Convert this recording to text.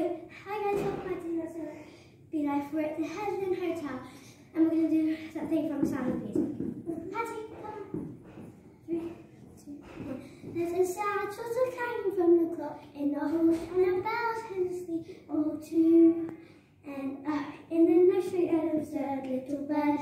Hi guys, welcome back to another Be Life. We're at the Headland Hotel and we're going to do something from a silent piece. Patty, come Three, two, one. There's a sad sort of clanging from the clock in the hall and a bell hastily all two and up. In the nursery an absurd little bird